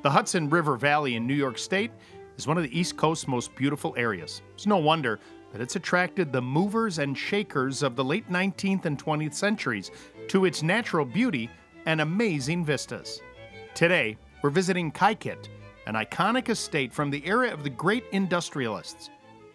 The Hudson River Valley in New York State is one of the East Coast's most beautiful areas. It's no wonder that it's attracted the movers and shakers of the late 19th and 20th centuries to its natural beauty and amazing vistas. Today, we're visiting Kykuit, an iconic estate from the era of the great industrialists.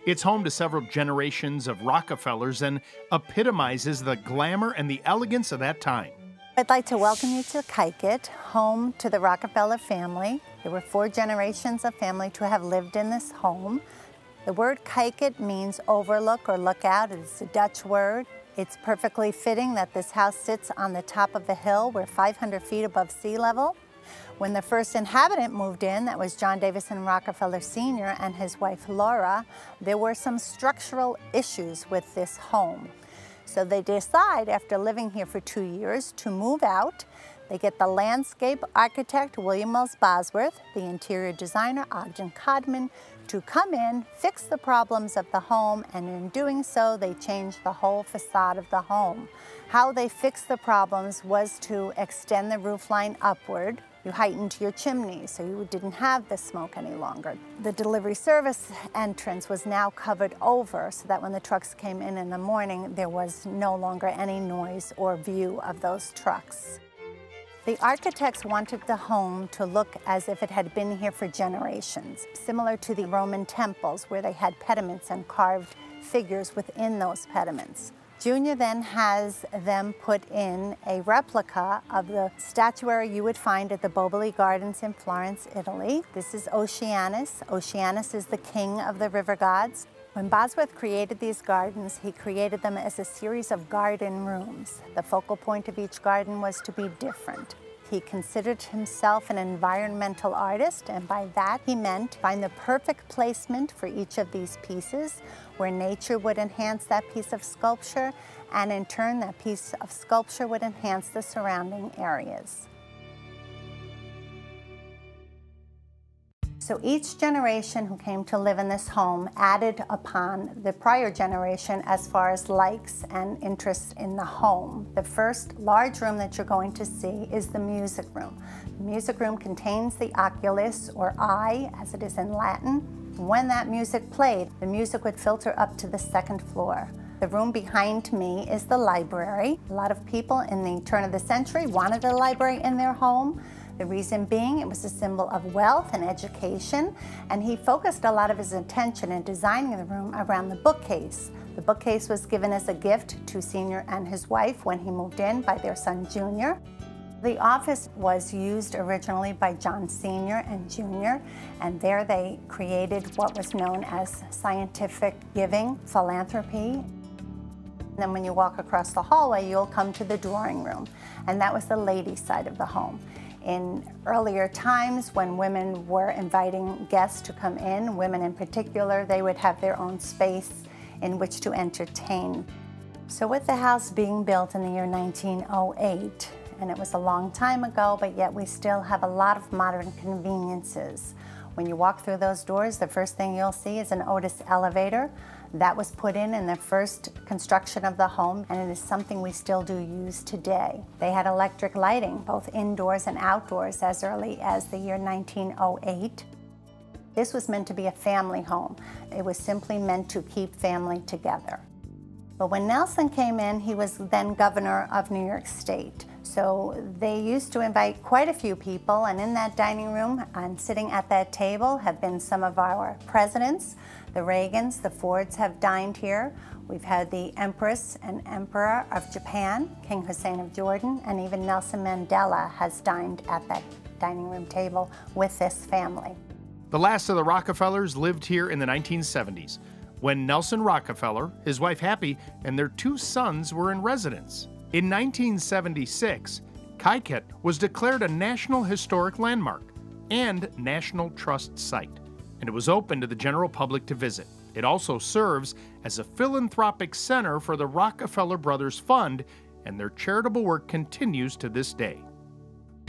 It's home to several generations of Rockefellers and epitomizes the glamour and the elegance of that time. I'd like to welcome you to Kykuit, home to the Rockefeller family. There were four generations of family to have lived in this home. The word Kykuit means overlook or lookout. It's a Dutch word. It's perfectly fitting that this house sits on the top of a hill. We're 500 feet above sea level. When the first inhabitant moved in, that was John Davison Rockefeller Sr. and his wife Laura, there were some structural issues with this home. So they decide, after living here for two years, to move out. They get the landscape architect, William Mills Bosworth, the interior designer, Ogden Codman, to come in, fix the problems of the home, and in doing so, they change the whole facade of the home. How they fixed the problems was to extend the roofline upward, you heightened your chimney so you didn't have the smoke any longer. The delivery service entrance was now covered over so that when the trucks came in in the morning, there was no longer any noise or view of those trucks. The architects wanted the home to look as if it had been here for generations, similar to the Roman temples where they had pediments and carved figures within those pediments. Junior then has them put in a replica of the statuary you would find at the Boboli Gardens in Florence, Italy. This is Oceanus. Oceanus is the king of the river gods. When Bosworth created these gardens, he created them as a series of garden rooms. The focal point of each garden was to be different. He considered himself an environmental artist, and by that he meant find the perfect placement for each of these pieces, where nature would enhance that piece of sculpture, and in turn that piece of sculpture would enhance the surrounding areas. So each generation who came to live in this home added upon the prior generation as far as likes and interests in the home. The first large room that you're going to see is the music room. The music room contains the oculus or eye as it is in Latin. When that music played, the music would filter up to the second floor. The room behind me is the library. A lot of people in the turn of the century wanted a library in their home. The reason being it was a symbol of wealth and education, and he focused a lot of his attention in designing the room around the bookcase. The bookcase was given as a gift to Senior and his wife when he moved in by their son Junior. The office was used originally by John Sr. and Jr., and there they created what was known as scientific giving, philanthropy. Then when you walk across the hallway, you'll come to the drawing room, and that was the ladies' side of the home. In earlier times, when women were inviting guests to come in, women in particular, they would have their own space in which to entertain. So with the house being built in the year 1908, and it was a long time ago, but yet we still have a lot of modern conveniences. When you walk through those doors, the first thing you'll see is an Otis elevator. That was put in in the first construction of the home, and it is something we still do use today. They had electric lighting, both indoors and outdoors, as early as the year 1908. This was meant to be a family home. It was simply meant to keep family together. But when Nelson came in, he was then governor of New York State. So they used to invite quite a few people, and in that dining room and sitting at that table have been some of our presidents. The Reagans, the Fords have dined here. We've had the Empress and Emperor of Japan, King Hussein of Jordan, and even Nelson Mandela has dined at that dining room table with this family. The last of the Rockefellers lived here in the 1970s when Nelson Rockefeller, his wife Happy, and their two sons were in residence. In 1976, Kykuit was declared a National Historic Landmark and National Trust Site, and it was open to the general public to visit. It also serves as a philanthropic center for the Rockefeller Brothers Fund, and their charitable work continues to this day.